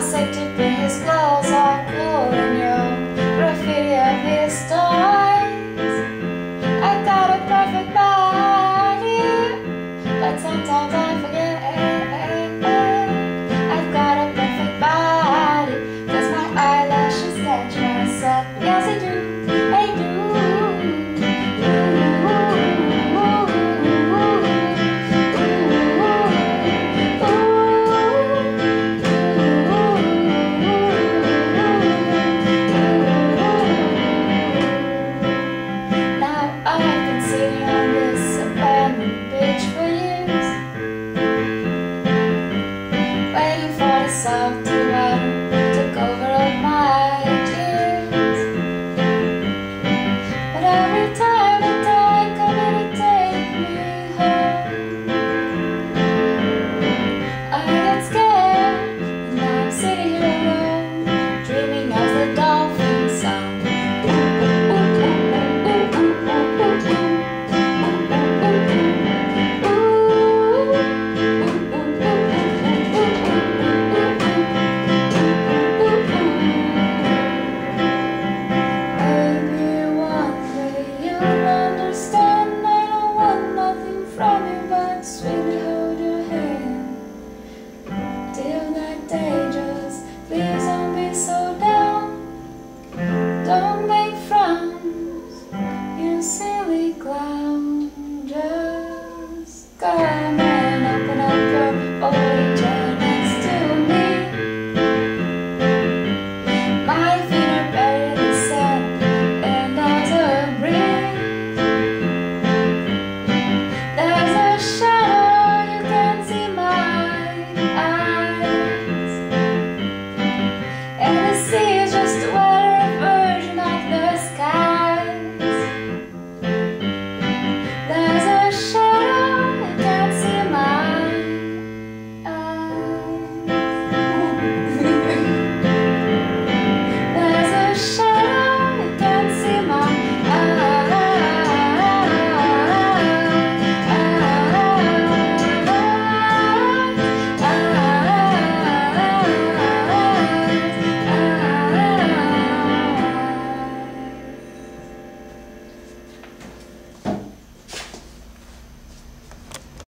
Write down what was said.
Come his open your